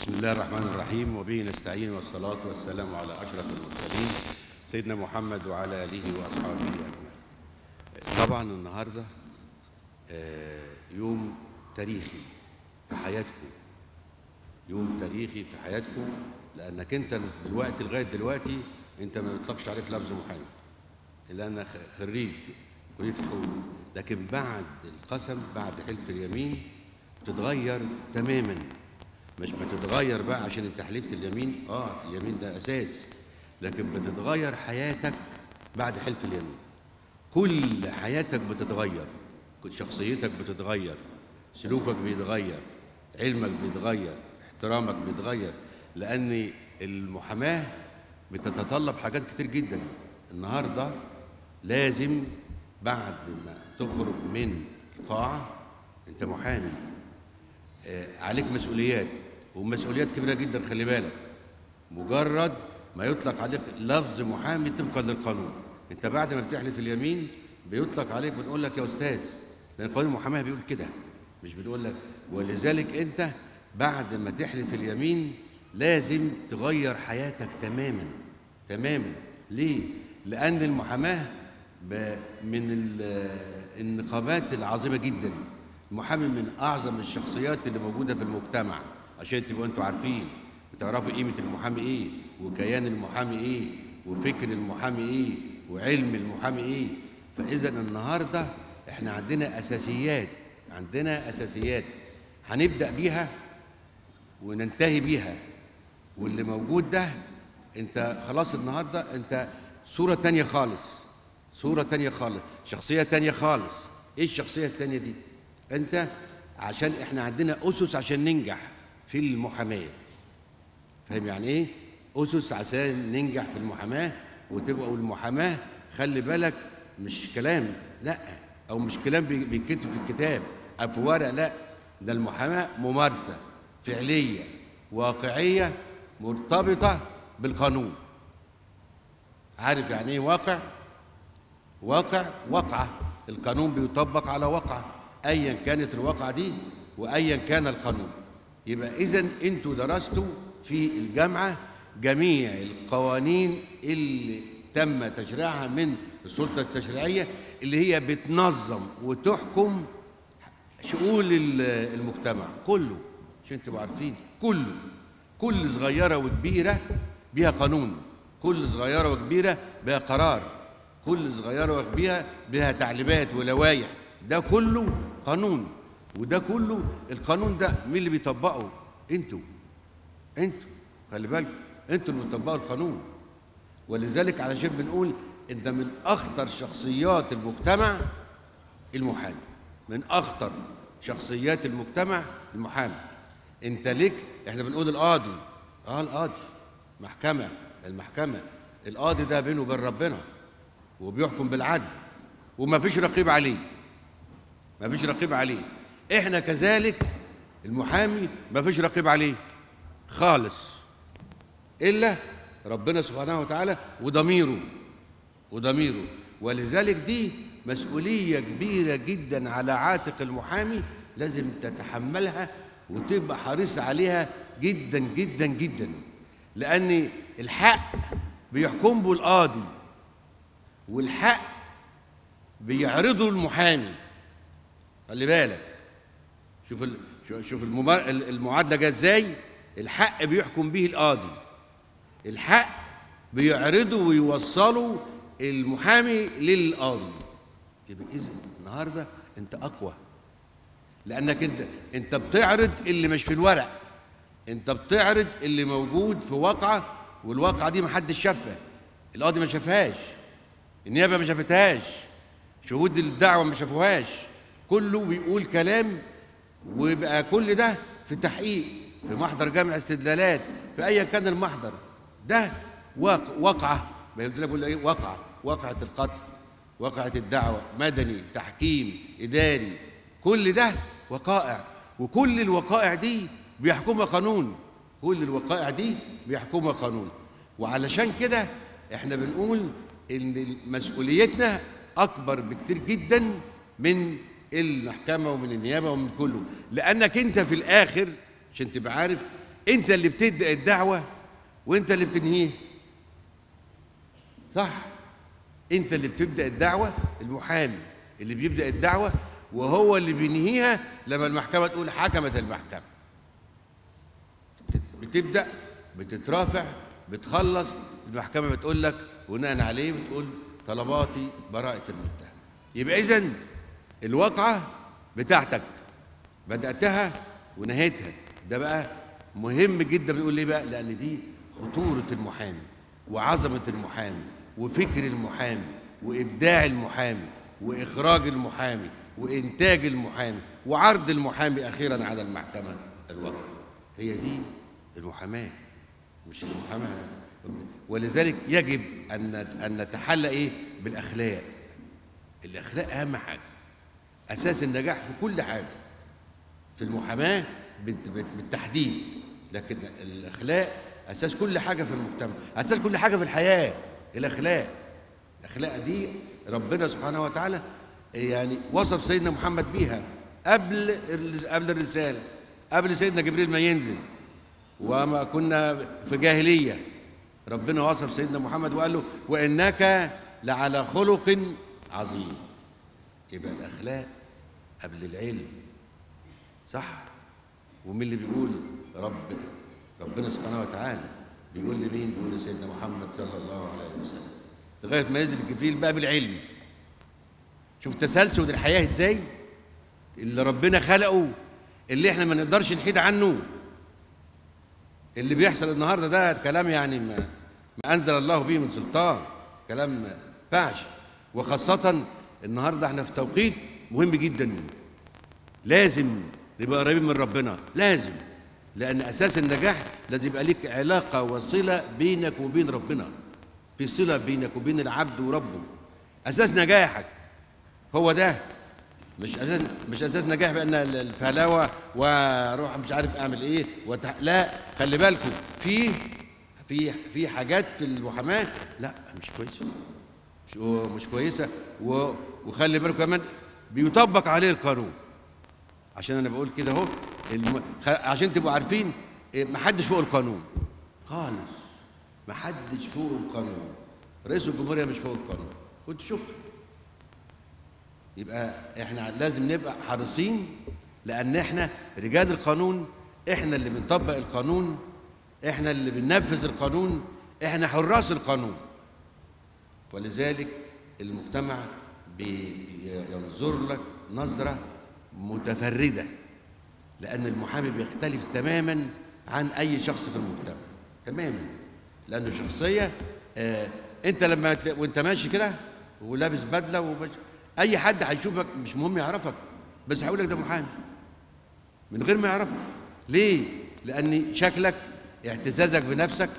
بسم الله الرحمن الرحيم وبه نستعين والصلاة والسلام على أشرف المرسلين سيدنا محمد وعلى آله وأصحابه أجمعين. طبعا النهاردة آه، يوم تاريخي في حياتكم. يوم تاريخي في حياتكم لأنك أنت دلوقتي لغاية دلوقتي أنت ما بيطلقش عليك لفظ محامي إلا أنا خريج كلية الحقوق لكن بعد القسم بعد حلف اليمين بتتغير تماما. مش بتتغير بقى عشان انت حلفت اليمين؟ آه اليمين ده أساس. لكن بتتغير حياتك بعد حلف اليمين. كل حياتك بتتغير شخصيتك بتتغير سلوكك بيتغير علمك بيتغير احترامك بيتغير. لأن المحاماة بتتطلب حاجات كتير جدا. النهارده لازم بعد ما تخرج من القاعة أنت محامي آه، عليك مسؤوليات. ومسؤوليات كبيرة جدا خلي بالك. مجرد ما يطلق عليك لفظ محامي طبقا للقانون. انت بعد ما بتحلف اليمين بيطلق عليك بنقول لك يا أستاذ لأن قانون المحاماة بيقول كده مش بنقول لك. ولذلك انت بعد ما تحلف اليمين لازم تغير حياتك تماما تماما. ليه؟ لأن المحاماة ب- من ال- النقابات العظيمة جدا. المحامي من أعظم الشخصيات اللي موجودة في المجتمع. عشان تبقوا أنتوا عارفين وتعرفوا قيمة المحامي إيه وكيان المحامي إيه وفكر المحامي إيه وعلم المحامي إيه. فإذا النهارده إحنا عندنا أساسيات عندنا أساسيات هنبدأ بيها وننتهي بيها. واللي موجود ده انت خلاص النهارده انت صورة تانية خالص صورة تانية خالص شخصية تانية خالص. إيه الشخصية التانية دي؟ انت عشان إحنا عندنا أسس عشان ننجح. في المحاماة. فاهم يعني إيه؟ أسس عشان ننجح في المحاماة وتبقى والمحاماة خلي بالك مش كلام لأ أو مش كلام بي- بيتكتب في الكتاب. أو في ورق؟ لأ. ده المحاماة ممارسة فعلية واقعية مرتبطة بالقانون. عارف يعني إيه واقع؟ واقع وقعة. القانون بيطبق على وقعة أيا كانت الواقعة دي وأيا كان القانون. يبقى إذا أنتوا درستوا في الجامعة جميع القوانين اللي تم تشريعها من السلطة التشريعية اللي هي بتنظم وتحكم شؤون ال- المجتمع كله عشان تبقوا عارفين كله. كل صغيرة وكبيرة بيها قانون كل صغيرة وكبيرة بيها قرار كل صغيرة وكبيرة بيها تعليمات ولوائح. ده كله قانون. وده كله القانون ده مين اللي بيطبقه؟ أنتوا. أنتوا. خلي بالك أنتوا اللي بتطبقوا القانون. ولذلك علشان بنقول انت من أخطر شخصيات المجتمع المحامي. من أخطر شخصيات المجتمع المحامي. انت ليك إحنا بنقول القاضي. آه القاضي. محكمة. المحكمة. القاضي ده بينه وبين ربنا. وبيحكم بالعدل. وما فيش رقيب عليه. ما فيش رقيب عليه. إحنا كذلك المحامي ما فيش رقيب عليه خالص إلا ربنا سبحانه وتعالى وضميره وضميره. ولذلك دي مسؤولية كبيرة جدا على عاتق المحامي لازم تتحملها وتبقى حريص عليها جدا جدا جدا. لأن الحق بيحكم به القاضي والحق بيعرضه المحامي. خلي بالك. شوف. شوف-. المعادلة جت إزاي؟ الحق بيحكم به القاضي. الحق بيعرضه ويوصله المحامي للقاضي. يبقى اذا النهارده أنت أقوى. لأنك انت أنت بتعرض اللي مش في الورق. أنت بتعرض اللي موجود في واقعة والواقعة دي محدش شافها. القاضي ما شافهاش. النيابة ما شافتهاش. شهود الدعوة ما شافوهاش. كله بيقول كلام ويبقى كل ده في تحقيق في محضر جامع استدلالات في ايا كان المحضر. ده واقع واقعه بيقول إيه واقعه واقعه القتل واقعه الدعوة مدني تحكيم إداري. كل ده وقائع وكل الوقائع دي بيحكمها قانون. كل الوقائع دي بيحكمها قانون. وعلشان كده إحنا بنقول إن مسؤوليتنا أكبر بكتير جدا من المحكمة ومن النيابة ومن كله. لأنك أنت في الآخر عشان تبقى عارف أنت اللي بتبدا الدعوة وأنت اللي بتنهيها صح؟ أنت اللي بتبدأ الدعوة المحامي اللي بيبدأ الدعوة وهو اللي بينهيها لما المحكمة تقول حكمت المحكمة. بتبدأ بتترافع بتخلص المحكمة بتقول لك بناء عليه بتقول طلباتي براءة المتهم. يبقى اذا الواقعة بتاعتك. بدأتها ونهيتها. ده بقى مهم جدا بنقول ليه بقى؟ لأن دي خطورة المحامي وعظمة المحامي وفكر المحامي وإبداع المحامي وإخراج المحامي وإنتاج المحامي وعرض المحامي أخيرا على المحكمة الوطنية. هي دي المحاماة مش المحاماة. ولذلك يجب ان أن نتحلى إيه؟ بالأخلاق. الأخلاق أهم حاجة. أساس النجاح في كل حاجة في المحاماة بالتحديد لكن الأخلاق أساس كل حاجة في المجتمع أساس كل حاجة في الحياة الأخلاق. الأخلاق دي ربنا سبحانه وتعالى يعني وصف سيدنا محمد بيها قبل قبل الرسالة قبل سيدنا جبريل ما ينزل وما كنا في جاهلية. ربنا وصف سيدنا محمد وقال له وإنك لعلى خلق عظيم. يبقى الأخلاق قبل العلم. صح؟ ومين اللي بيقول؟ رب ربنا سبحانه وتعالى بيقول لمين؟ بيقول لسيدنا محمد صلى الله عليه وسلم. لغاية ما ينزل جبريل بقى بالعلم. شوف تسلسل الحياة إزاي؟ اللي ربنا خلقه اللي إحنا ما نقدرش نحيد عنه. اللي بيحصل النهارده ده كلام يعني ما, ما أنزل الله به من سلطان. كلام ينفعش وخاصة النهارده إحنا في توقيت مهم جدا. لازم نبقى قريبين من ربنا لازم لأن أساس النجاح لازم يبقى ليك علاقة وصلة بينك وبين ربنا في صلة بينك وبين العبد وربه. أساس نجاحك هو ده. مش أساس مش أساس نجاح بأن الفهلوه وأروح مش عارف أعمل إيه وتح... لا خلي بالكم في في في حاجات في المحاماه لا مش كويسة. مش مش كويسة. و... وخلي بالكم كمان بيطبق عليه القانون. عشان أنا بقول كده أهو الم... عشان تبقوا عارفين إيه، محدش فوق القانون. خالص. محدش فوق القانون. رئيس الجمهوريه مش فوق القانون. كنت شفته يبقى إحنا لازم نبقى حريصين لأن إحنا رجال القانون إحنا اللي بنطبق القانون إحنا اللي بننفذ القانون إحنا حراس القانون. ولذلك المجتمع بينظر لك نظرة متفردة لأن المحامي بيختلف تماما عن أي شخص في المجتمع. تماما. لأنه شخصية آه أنت لما وأنت ماشي كده ولابس بدلة ومش أي حد هيشوفك مش مهم يعرفك بس هيقول لك ده محامي. من غير ما يعرفك. ليه؟ لأن شكلك اعتزازك بنفسك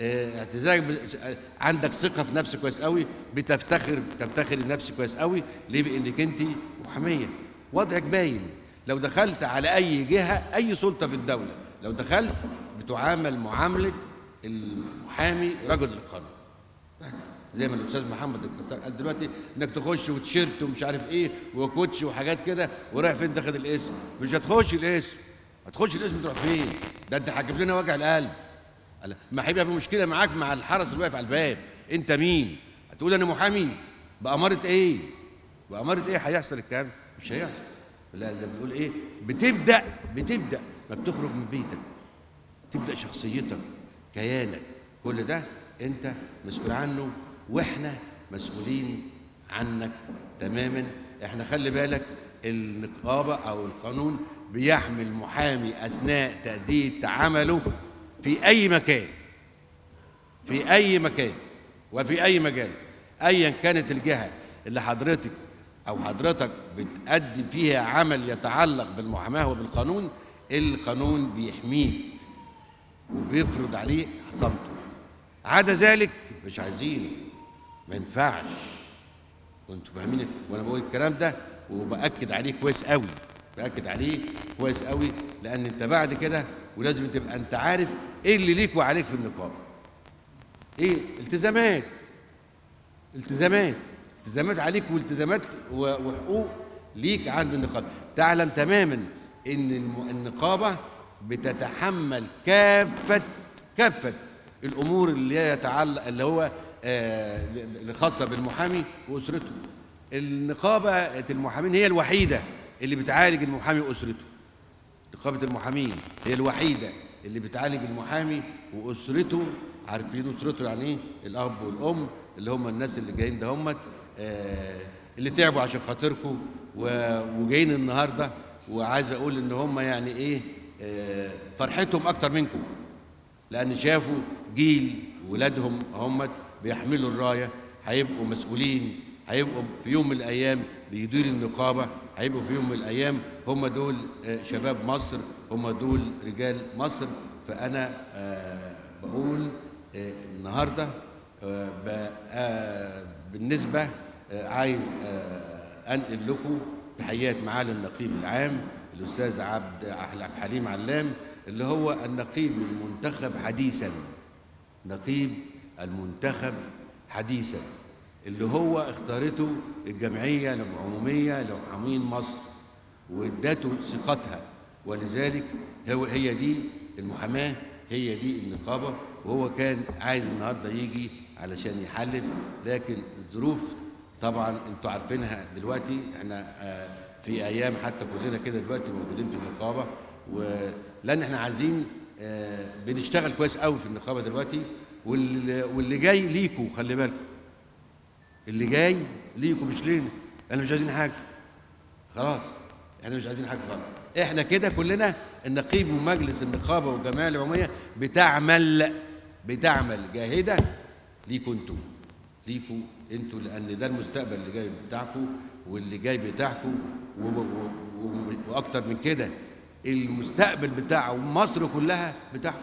اعتزازك ب... آه، عندك ثقة في نفسك كويس قوي بتفتخر بتفتخر بنفسك كويس قوي ليه؟ بأنك أنت محامية. وضعك باين. لو دخلت على أي جهة أي سلطة في الدولة لو دخلت بتعامل معاملة المحامي رجل القانون. زي ما الأستاذ محمد قال دلوقتي إنك تخش وتيشيرت ومش عارف إيه وكوتش وحاجات كده ورايح فين تاخد الاسم؟ مش هتخش الاسم. هتخش الاسم تروح فين؟ ده أنت هتجيب لنا وجع القلب. ما هيبقى في مشكلة معاك مع الحرس اللي واقف على الباب. أنت مين؟ هتقول أنا محامي. بأمارة إيه؟ بأمارة إيه هيحصل الكلام؟ مش هيحصل. لا ده بنقول إيه؟ بتبدأ بتبدأ ما بتخرج من بيتك. تبدأ شخصيتك كيانك. كل ده أنت مسؤول عنه وإحنا مسؤولين عنك تماما. إحنا خلي بالك النقابة أو القانون بيحمي المحامي أثناء تأدية عمله. في أي مكان في أي مكان وفي أي مجال ايا كانت الجهة اللي حضرتك أو حضرتك بتقدم فيها عمل يتعلق بالمحاماة وبالقانون القانون بيحميه وبيفرض عليه صمته عدا ذلك مش عايزينه ما ينفعش. وأنتوا فاهمين وأنا بقول الكلام ده وبأكد عليه كويس قوي بأكد عليه كويس قوي لأن أنت بعد كده ولازم تبقى انت عارف إيه اللي ليك وعليك في النقابة. إيه؟ التزامات. التزامات. التزامات عليك والتزامات وحقوق ليك عند النقابة. تعلم تماما إن النقابة بتتحمل كافة كافة الأمور اللي يتعلق اللي هو آه، اللي خاصة بالمحامي وأسرته. النقابة المحامين هي الوحيدة اللي بتعالج المحامي وأسرته. نقابة المحامين هي الوحيدة اللي بتعالج المحامي وأسرته عارفين أسرته يعني إيه؟ الأب والأم اللي هم الناس اللي جايين ده هم اللي تعبوا عشان خاطركم وجايين النهارده. وعايز أقول إن هم يعني إيه آه، فرحتهم أكتر منكم لأن شافوا جيل ولادهم هم بيحملوا الراية هيبقوا مسؤولين هيبقوا في يوم من الأيام بيديروا النقابة. هيبقوا في يوم من الأيام هم دول آه، شباب مصر هم دول رجال مصر. فأنا آه، بقول آه، النهارده بالنسبة عايز أنقل لكم تحيات معالي النقيب العام الأستاذ عبد الحليم علام اللي هو النقيب المنتخب حديثا. نقيب المنتخب حديثا. اللي هو اختارته الجمعية العموميه لمحامين مصر وادته ثقتها. ولذلك هو هي دي المحاماة هي دي النقابة وهو كان عايز النهارده يجي علشان يحلف لكن الظروف طبعا أنتوا عارفينها دلوقتي. إحنا آه، في أيام حتى كلنا كده دلوقتي موجودين في النقابة. ولأن إحنا عايزين آه، بنشتغل كويس قوي في النقابة دلوقتي. واللي جاي ليكوا خلي بالكم اللي جاي ليكوا مش لينا. إحنا مش عايزين حاجة. خلاص. إحنا مش عايزين حاجة خالص. إحنا كده كلنا النقيب ومجلس النقابة والجمعية العمومية بتعمل بتعمل جاهدة ليكوا أنتوا. ليكوا أنتوا لأن ده المستقبل اللي جاي بتاعكم واللي جاي بتاعكم وأكتر من كده. المستقبل بتاع مصر كلها بتاعكم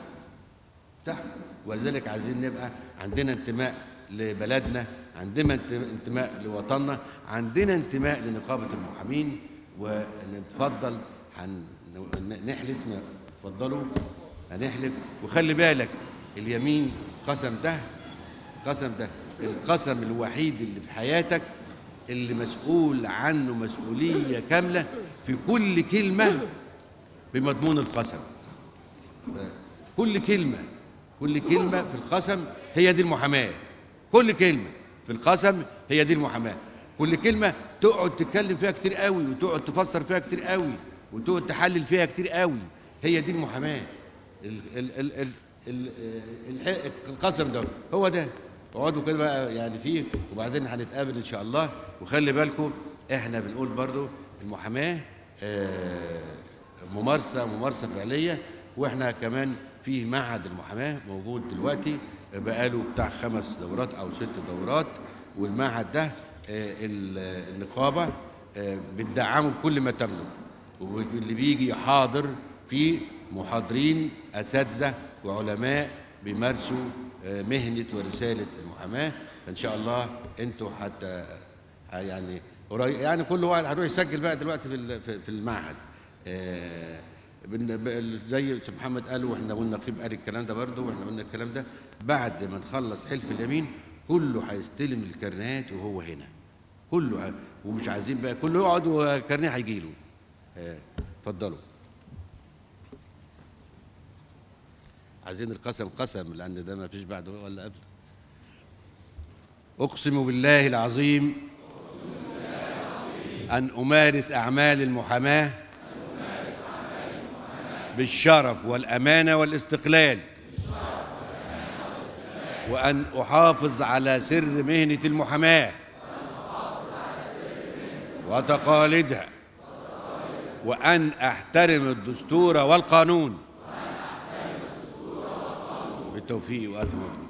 بتاعهم ولذلك عايزين نبقى عندنا انتماء لبلدنا عندنا انت- انتماء لوطننا عندنا انتماء لنقابة المحامين ونتفضل نحلف اتفضلوا هنحلف. وخلي بالك اليمين قسم ده قسم ده القسم الوحيد اللي في حياتك اللي مسؤول عنه مسؤولية كاملة في كل كلمة بمضمون القسم. كل كلمة كل كلمة في القسم هي دي المحاماة. كل كلمة في القسم هي دي المحاماة. كل كلمة تقعد تتكلم فيها كتير قوي وتقعد تفسر فيها كتير قوي وتقعد تحلل فيها كتير قوي. هي دي المحاماة. ال ال ال ال ال ال القسم ده هو ده. اقعدوا كده بقى يعني فيه وبعدين هنتقابل إن شاء الله. وخلي بالكم إحنا بنقول برضو المحاماة آه ممارسة ممارسة فعلية. وإحنا كمان في معهد المحاماة موجود دلوقتي. بقاله بتاع خمس دورات أو ست دورات والمعهد ده آه، ال- النقابة آه، بتدعمه بكل ما تملك. واللي بيجي حاضر فيه محاضرين أساتذة وعلماء بيمارسوا آه، مهنة ورسالة المحاماة. فان شاء الله أنتوا حتى يعني يعني كل واحد هيروح يسجل بقى دلوقتي في ال- في في المعهد. زي محمد قال وإحنا قلنا نقيب قال الكلام ده برضه وإحنا قلنا الكلام ده بعد ما نخلص حلف اليمين كله هيستلم الكرنيهات وهو هنا. كله ومش عايزين بقى كله يقعد وكرنيه هيجي له. آه، اتفضلوا. عايزين القسم قسم لأن ده ما فيش بعده ولا قبل. أقسم بالله العظيم أن أمارس أعمال المحاماة بالشرف والأمانة والاستقلال. وأن أحافظ على سر مهنة المحاماة. وتقاليدها. وأن أحترم الدستور والقانون. بالتوفيق والف مبروك